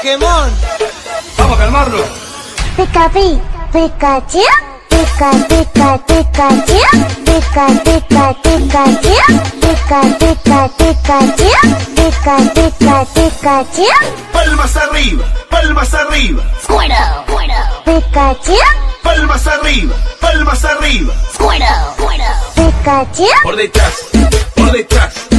Pokémon. Vamos a calmarlo. Pica, pi, Pikachu. Pica, pica, Pikachu. Pica, pica, Pikachu. Pica, pica, Pikachu. Pica, pica, Pikachu. Palmas arriba, palmas arriba. Pikachu. Palmas arriba, palmas arriba. Pikachu. Por detrás, por detrás.